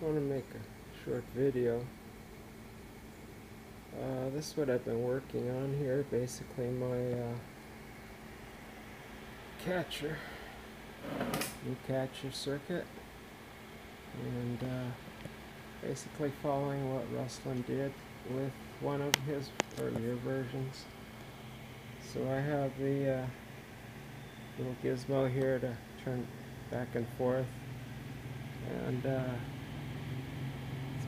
just want to make a short video. Uh, this is what I've been working on here. Basically, my uh, kacher, new kacher circuit, and uh, basically following what Ruslan did with one of his earlier versions. So I have the uh, little gizmo here to turn back and forth and uh,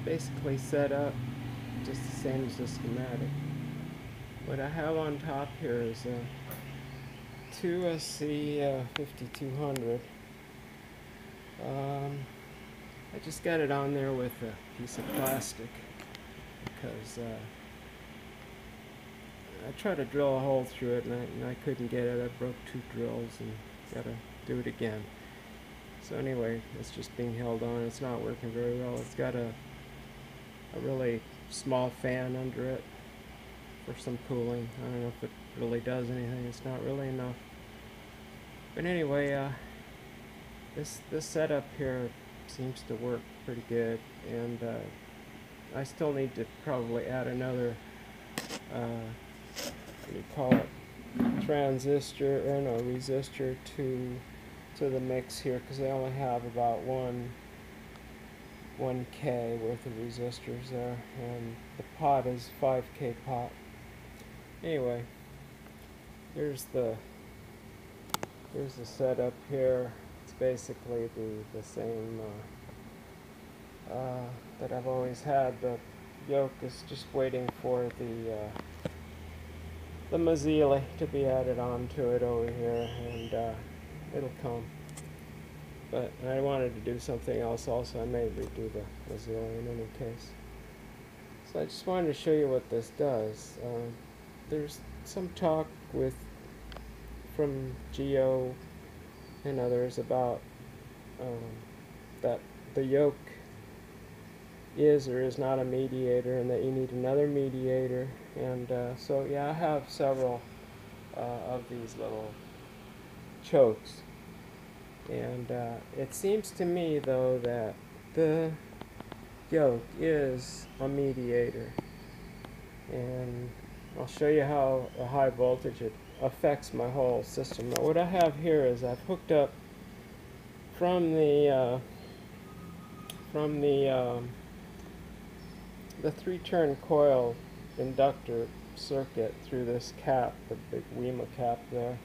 basically set up just the same as the schematic. What I have on top here is a 2SC uh, 5200. Um, I just got it on there with a piece of plastic because uh, I tried to drill a hole through it and I, and I couldn't get it. I broke two drills and got to do it again. So anyway, it's just being held on. It's not working very well. It's got a a really small fan under it for some cooling. I don't know if it really does anything. It's not really enough. But anyway, uh, this this setup here seems to work pretty good, and uh, I still need to probably add another. Uh, what do you call it? Transistor or no resistor to to the mix here because they only have about one 1k worth of resistors there and the pot is 5k pot anyway here's the here's the setup here it's basically the the same uh, uh, that I've always had the yoke is just waiting for the uh, the Mazzilli to be added onto it over here and uh, it'll come. But I wanted to do something else also. I may redo the Mazzilli in any case. So I just wanted to show you what this does. Um, there's some talk with from Geo and others about um, that the yoke is or is not a mediator and that you need another mediator and uh, so yeah I have several uh, of these little chokes. And uh, it seems to me, though, that the yoke is a mediator. And I'll show you how a high voltage it affects my whole system. Now, what I have here is I've hooked up from the uh, from the um, the three-turn coil inductor circuit through this cap, the big WIMA cap there.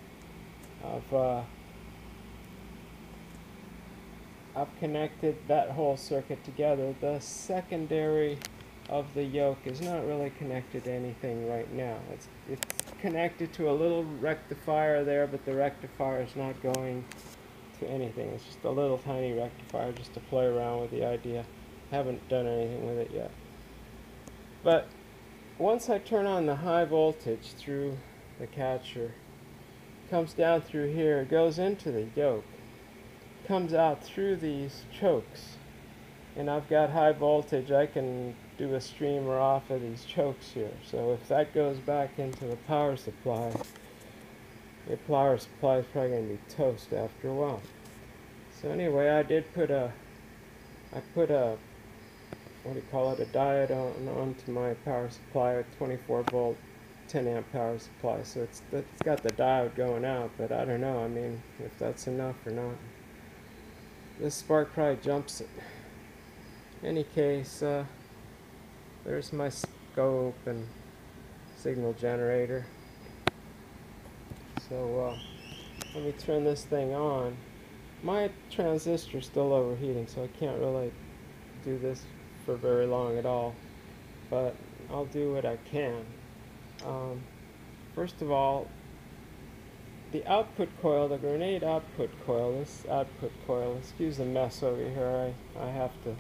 I've uh, I've connected that whole circuit together. The secondary of the yoke is not really connected to anything right now. It's it's connected to a little rectifier there, but the rectifier is not going to anything. It's just a little tiny rectifier just to play around with the idea. Haven't done anything with it yet. But once I turn on the high voltage through the kacher, comes down through here, goes into the yoke, comes out through these chokes. And I've got high voltage, I can do a streamer off of these chokes here. So if that goes back into the power supply, the power supply is probably going to be toast after a while. So anyway, I did put a, I put a, what do you call it, a diode on, onto my power supply, a 24 volt 10 amp power supply so it's it's got the diode going out but I don't know I mean if that's enough or not this spark probably jumps it. Any case uh, there's my scope and signal generator. So uh, let me turn this thing on. My transistor is still overheating so I can't really do this for very long at all but I'll do what I can. Um, first of all, the output coil, the grenade output coil, this output coil, excuse the mess over here, I, I have to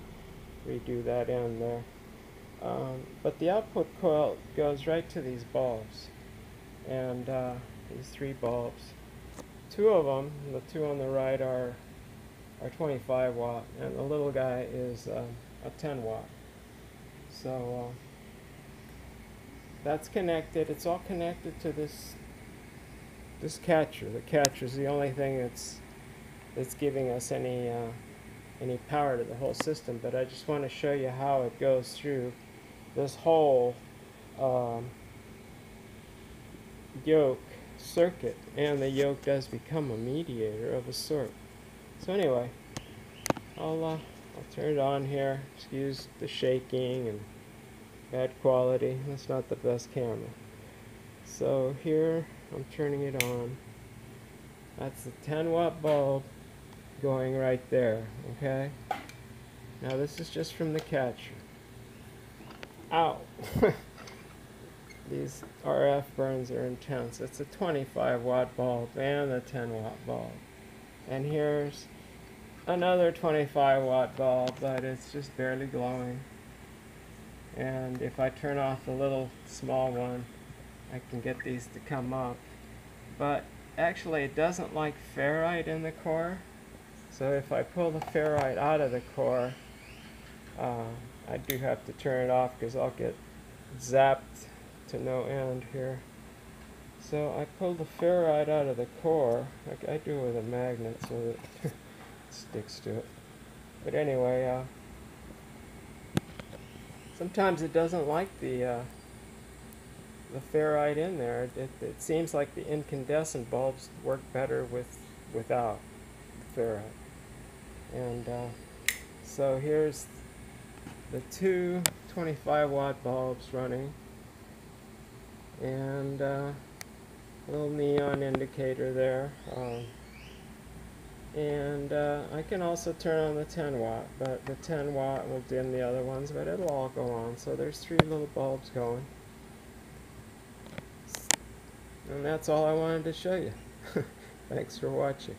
redo that end there. Um, but the output coil goes right to these bulbs, and uh, these three bulbs. Two of them, the two on the right are are 25 watt, and the little guy is uh, a 10 watt. So uh, that's connected. It's all connected to this this kacher. The kacher is the only thing that's that's giving us any uh, any power to the whole system, but I just want to show you how it goes through this whole um, yoke circuit, and the yoke does become a mediator of a sort. So anyway, I'll, uh, I'll turn it on here. Excuse the shaking and bad quality. That's not the best camera. So here, I'm turning it on. That's the 10 watt bulb going right there, okay? Now this is just from the kacher. Ow! These RF burns are intense. It's a 25 watt bulb and a 10 watt bulb. And here's another 25 watt bulb, but it's just barely glowing. And if I turn off the little small one, I can get these to come up. But actually it doesn't like ferrite in the core. So if I pull the ferrite out of the core, uh, I do have to turn it off because I'll get zapped to no end here. So I pull the ferrite out of the core, like I do with a magnet so that it sticks to it. But anyway, uh, sometimes it doesn't like the uh, the ferrite in there. It, it seems like the incandescent bulbs work better with without ferrite. And uh, so here's the two 25 watt bulbs running and uh, little neon indicator there. Um, and uh, I can also turn on the 10 watt, but the 10 watt will dim the other ones, but it'll all go on. So there's three little bulbs going. And that's all I wanted to show you. Thanks for watching.